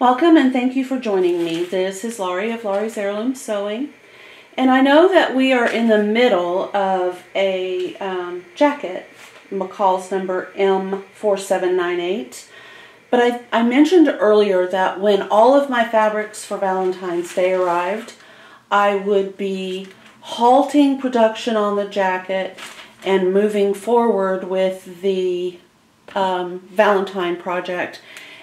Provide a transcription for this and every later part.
Welcome and thank you for joining me. This is Laurie of Laurie's Heirloom Sewing. And I know that we are in the middle of a um, jacket, McCall's number M4798. But I, I mentioned earlier that when all of my fabrics for Valentine's Day arrived, I would be halting production on the jacket and moving forward with the um, Valentine project.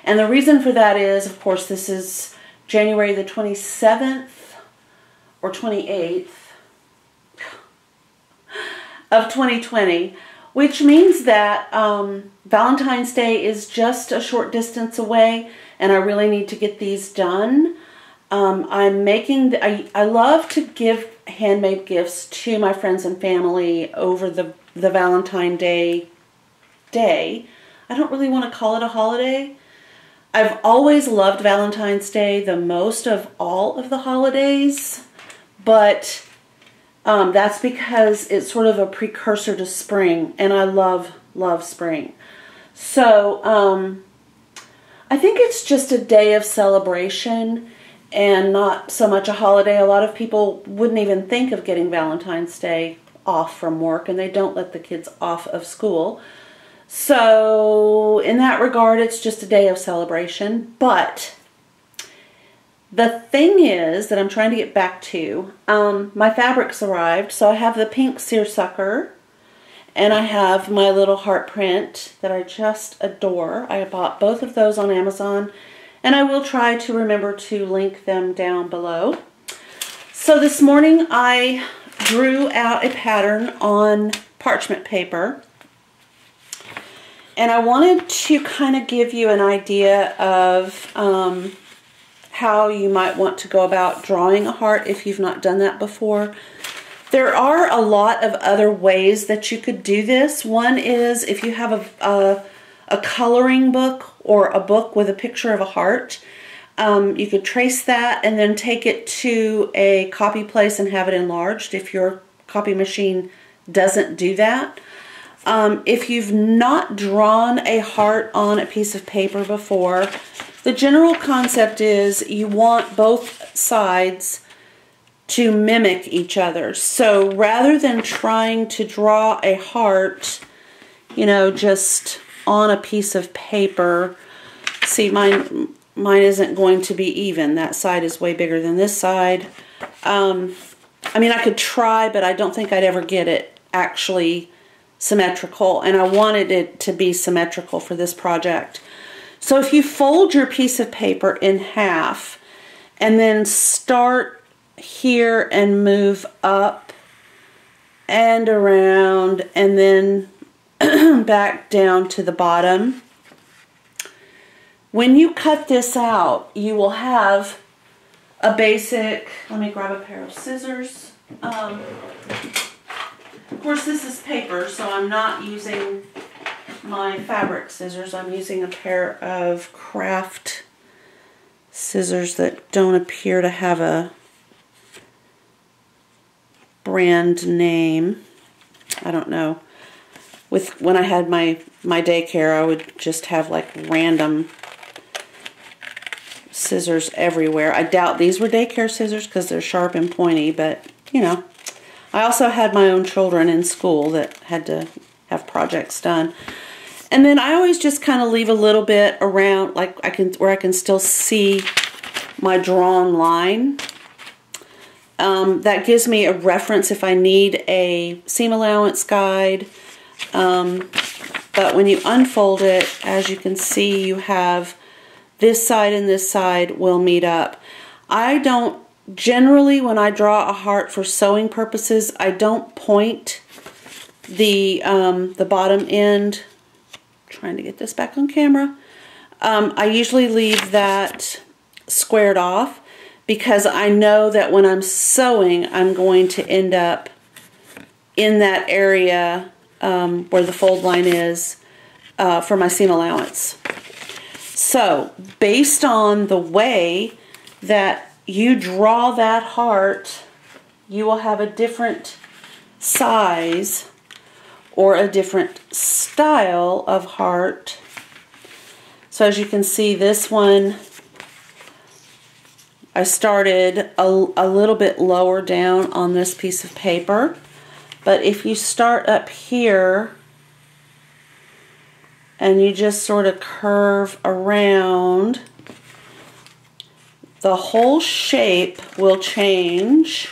And the reason for that is, of course, this is January the 27th or 28th of 2020, which means that um, Valentine's Day is just a short distance away and I really need to get these done. Um, I'm making, the, I, I love to give handmade gifts to my friends and family over the, the Valentine Day day. I don't really want to call it a holiday I've always loved Valentine's Day the most of all of the holidays, but um, that's because it's sort of a precursor to spring, and I love, love spring. So um, I think it's just a day of celebration and not so much a holiday. A lot of people wouldn't even think of getting Valentine's Day off from work, and they don't let the kids off of school. So, in that regard, it's just a day of celebration. But the thing is that I'm trying to get back to, um, my fabrics arrived. So I have the pink seersucker and I have my little heart print that I just adore. I bought both of those on Amazon and I will try to remember to link them down below. So this morning I drew out a pattern on parchment paper and I wanted to kind of give you an idea of um, how you might want to go about drawing a heart if you've not done that before. There are a lot of other ways that you could do this. One is if you have a, a, a coloring book or a book with a picture of a heart, um, you could trace that and then take it to a copy place and have it enlarged if your copy machine doesn't do that. Um, if you've not drawn a heart on a piece of paper before, the general concept is you want both sides to mimic each other. So rather than trying to draw a heart, you know, just on a piece of paper, see mine mine isn't going to be even. That side is way bigger than this side. Um, I mean, I could try, but I don't think I'd ever get it actually symmetrical and I wanted it to be symmetrical for this project. So if you fold your piece of paper in half and then start here and move up and around and then back down to the bottom. When you cut this out, you will have a basic, let me grab a pair of scissors. Um, of course, this is paper, so I'm not using my fabric scissors. I'm using a pair of craft scissors that don't appear to have a brand name. I don't know. With when I had my my daycare, I would just have like random scissors everywhere. I doubt these were daycare scissors because they're sharp and pointy, but you know, I also had my own children in school that had to have projects done. And then I always just kind of leave a little bit around, like I can, where I can still see my drawn line. Um, that gives me a reference if I need a seam allowance guide. Um, but when you unfold it, as you can see, you have this side and this side will meet up. I don't Generally, when I draw a heart for sewing purposes, I don't point the, um, the bottom end. trying to get this back on camera. Um, I usually leave that squared off because I know that when I'm sewing, I'm going to end up in that area um, where the fold line is uh, for my seam allowance. So, based on the way that you draw that heart, you will have a different size or a different style of heart. So as you can see, this one I started a, a little bit lower down on this piece of paper. But if you start up here and you just sort of curve around, the whole shape will change.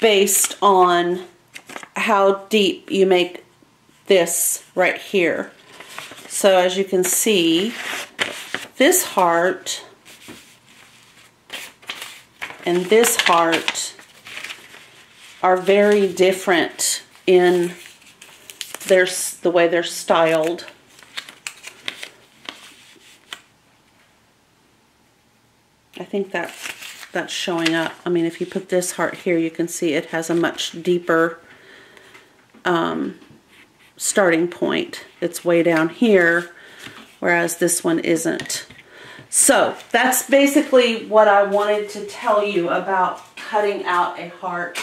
based on how deep you make this right here. So as you can see, this heart and this heart are very different in their the way they're styled. I think that that's showing up. I mean, if you put this heart here, you can see it has a much deeper um, starting point. It's way down here, whereas this one isn't. So that's basically what I wanted to tell you about cutting out a heart.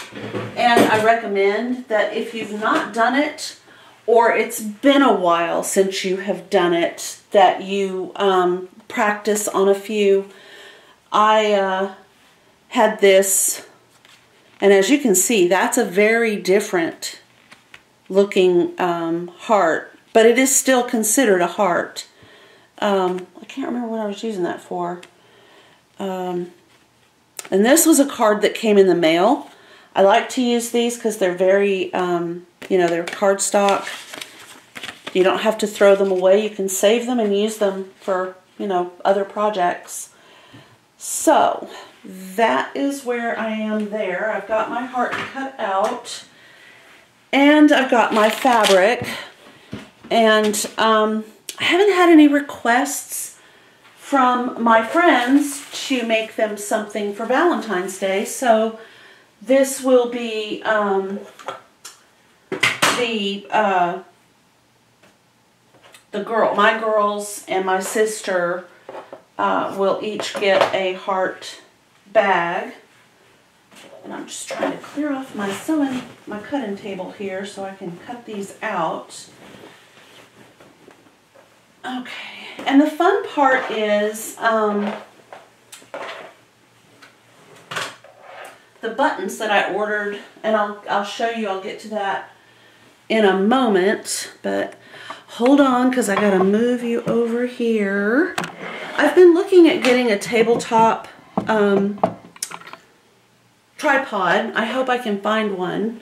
And I recommend that if you've not done it, or it's been a while since you have done it, that you um, practice on a few. I uh, had this, and as you can see, that's a very different looking um, heart, but it is still considered a heart. Um, I can't remember what I was using that for. Um, and this was a card that came in the mail. I like to use these because they're very, um, you know, they're cardstock. You don't have to throw them away. You can save them and use them for, you know, other projects. So, that is where I am there. I've got my heart cut out. And I've got my fabric. And um, I haven't had any requests from my friends to make them something for Valentine's Day. So this will be um, the uh, the girl, my girls and my sister uh, will each get a heart bag. And I'm just trying to clear off my sewing, my cutting table here so I can cut these out. Okay, and the fun part is um, the buttons that I ordered, and I'll, I'll show you, I'll get to that in a moment, but hold on because I got to move you over here. I've been looking at getting a tabletop um, tripod. I hope I can find one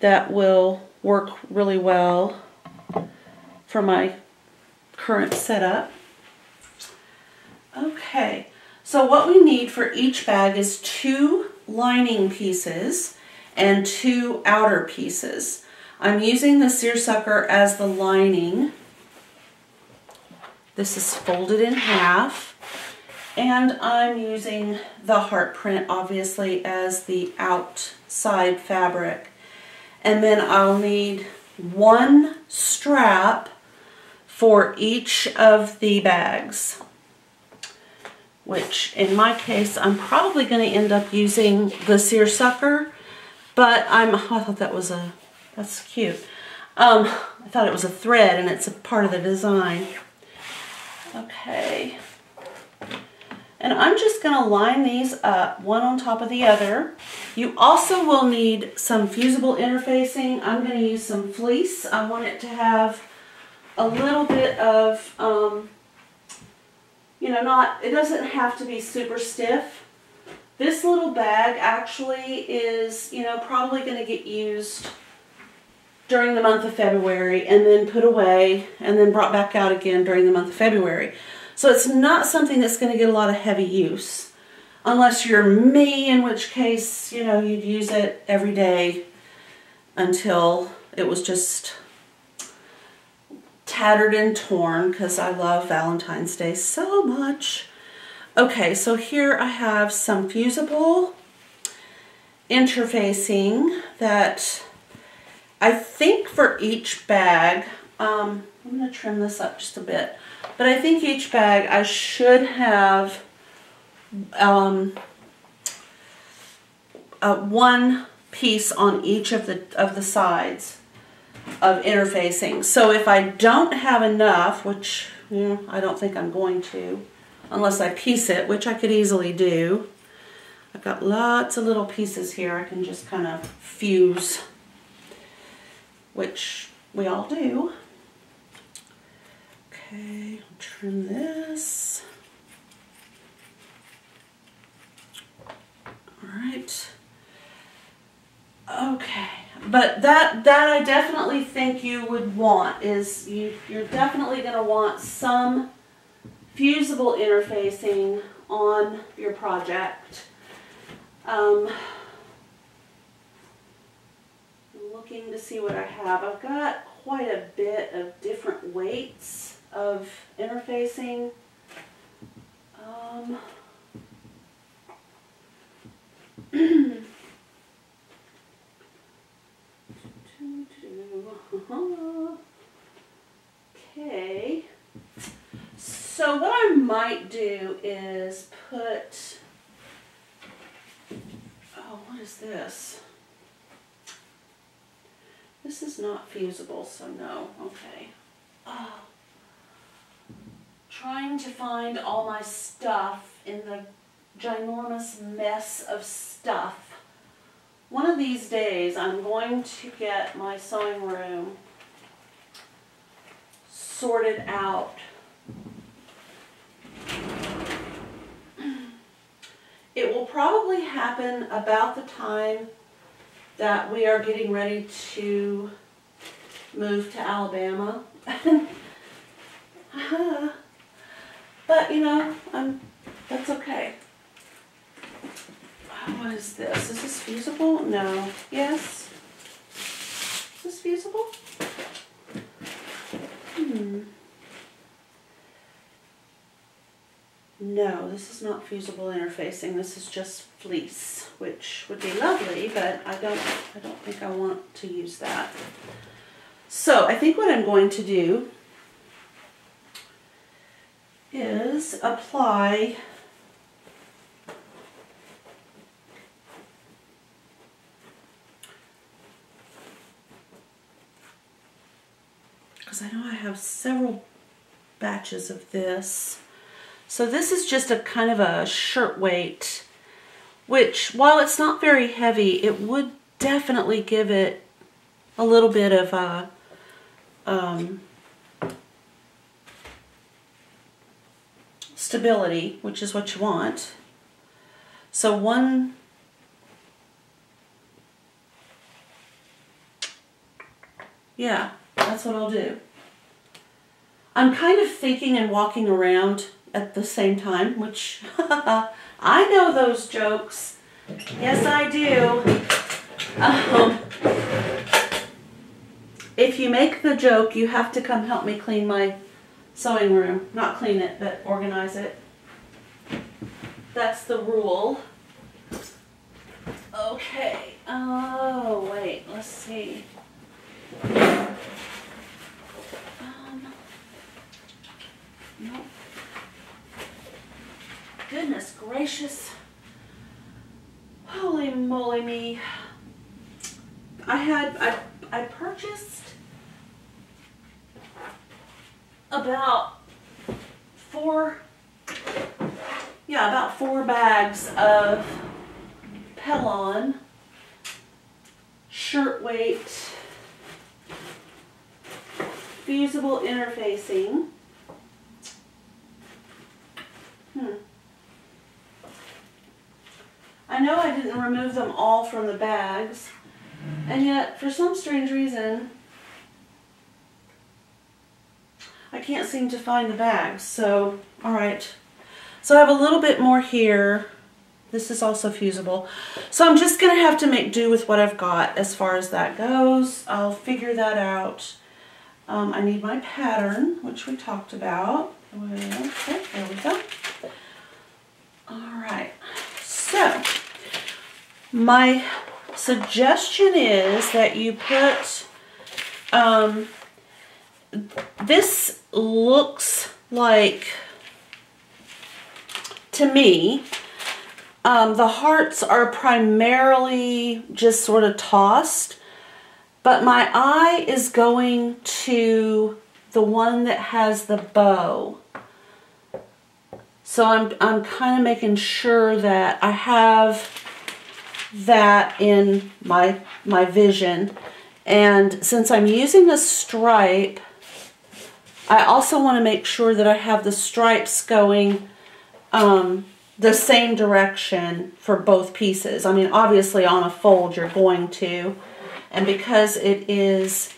that will work really well for my current setup. Okay, so what we need for each bag is two lining pieces and two outer pieces. I'm using the seersucker as the lining. This is folded in half. And I'm using the heart print, obviously, as the outside fabric. And then I'll need one strap for each of the bags which in my case I'm probably going to end up using the seersucker but I'm oh, I thought that was a that's cute um, I thought it was a thread and it's a part of the design okay and I'm just going to line these up one on top of the other. You also will need some fusible interfacing. I'm going to use some fleece. I want it to have a little bit of, um, you know, not, it doesn't have to be super stiff. This little bag actually is, you know, probably going to get used during the month of February and then put away and then brought back out again during the month of February. So it's not something that's going to get a lot of heavy use. Unless you're me, in which case, you know, you'd use it every day until it was just tattered and torn because I love Valentine's Day so much. Okay, so here I have some fusible interfacing that I think for each bag, um, I'm going to trim this up just a bit. But I think each bag I should have um, uh, one piece on each of the of the sides. of interfacing. So if I don't have enough, which yeah, I don't think I'm going to, unless I piece it, which I could easily do. I've got lots of little pieces here I can just kind of fuse, which we all do. Okay, I'll trim this. All right. Okay, but that that I definitely think you would want is you you're definitely going to want some fusible interfacing on your project. Um, looking to see what I have. I've got quite a bit of different weights of interfacing. Um, okay. So what I might do is put, oh, what is this? Is not fusible, so no, okay. Oh. Trying to find all my stuff in the ginormous mess of stuff. One of these days I'm going to get my sewing room sorted out. It will probably happen about the time that we are getting ready to move to Alabama. but you know, I'm, that's okay. What is this? Is this fusible? No. Yes? Is this fusible? Hmm. No, this is not fusible interfacing. This is just fleece, which would be lovely, but I don't I don't think I want to use that. So I think what I'm going to do is apply because I know I have several batches of this. So this is just a kind of a shirt weight, which while it's not very heavy, it would definitely give it a little bit of a um, stability, which is what you want. So one yeah, that's what I'll do. I'm kind of thinking and walking around at the same time, which I know those jokes. Yes, I do. Um, if you make the joke, you have to come help me clean my sewing room. Not clean it, but organize it. That's the rule. Okay. Oh, wait. Let's see. Nope. Goodness gracious. Holy moly me. I had, I, I purchased about four, yeah, about four bags of Pellon shirtweight fusible interfacing. Hmm. I know I didn't remove them all from the bags, and yet for some strange reason, I can't seem to find the bags. So, all right. So I have a little bit more here. This is also fusible. So I'm just going to have to make do with what I've got as far as that goes. I'll figure that out. Um, I need my pattern, which we talked about. Okay, there we go. All right, so my suggestion is that you put, um, this looks like, to me, um, the hearts are primarily just sort of tossed. But my eye is going to the one that has the bow. So I'm, I'm kind of making sure that I have that in my, my vision. And since I'm using a stripe, I also want to make sure that I have the stripes going um, the same direction for both pieces. I mean, obviously on a fold you're going to, and because it is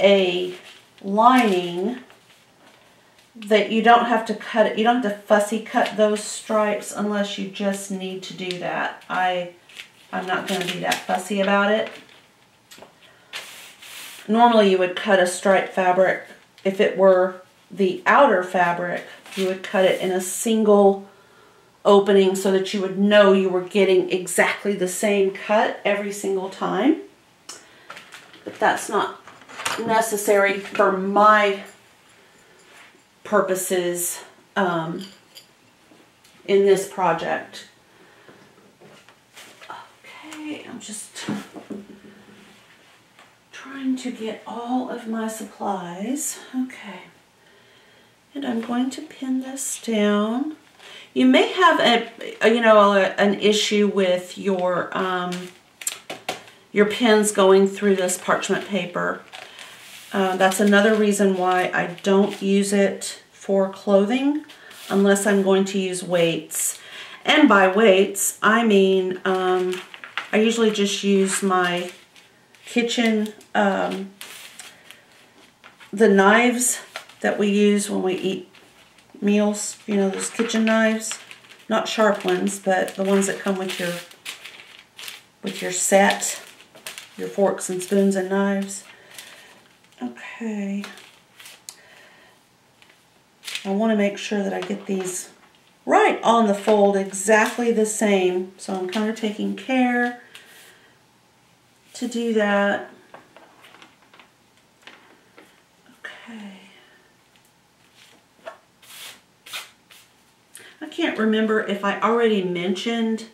a lining, that you don't have to cut it, you don't have to fussy cut those stripes unless you just need to do that. I, I'm not going to be that fussy about it. Normally you would cut a stripe fabric, if it were the outer fabric, you would cut it in a single opening so that you would know you were getting exactly the same cut every single time. But that's not necessary for my purposes um, in this project. I'm just trying to get all of my supplies. Okay. And I'm going to pin this down. You may have a, a you know, a, an issue with your um, your pins going through this parchment paper. Uh, that's another reason why I don't use it for clothing unless I'm going to use weights. And by weights, I mean um, I usually just use my kitchen, um, the knives that we use when we eat meals, you know, those kitchen knives. Not sharp ones, but the ones that come with your with your set, your forks and spoons and knives. Okay. I want to make sure that I get these right on the fold exactly the same. So I'm kind of taking care to do that. Okay. I can't remember if I already mentioned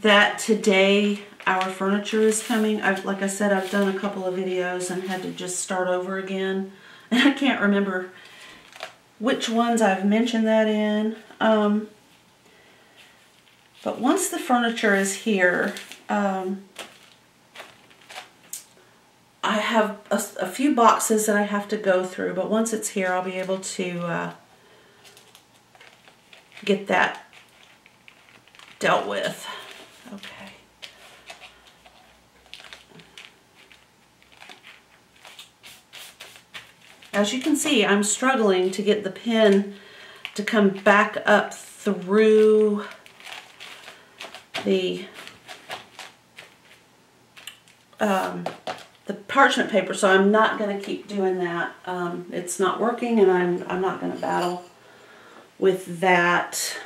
that today our furniture is coming. I've, like I said, I've done a couple of videos and had to just start over again. And I can't remember which ones I've mentioned that in. Um, but once the furniture is here, um, I have a, a, few boxes that I have to go through, but once it's here, I'll be able to uh, get that dealt with. Okay. As you can see, I'm struggling to get the pin to come back up through the um, the parchment paper, so I'm not going to keep doing that. Um, it's not working, and I'm, I'm not going to battle with that.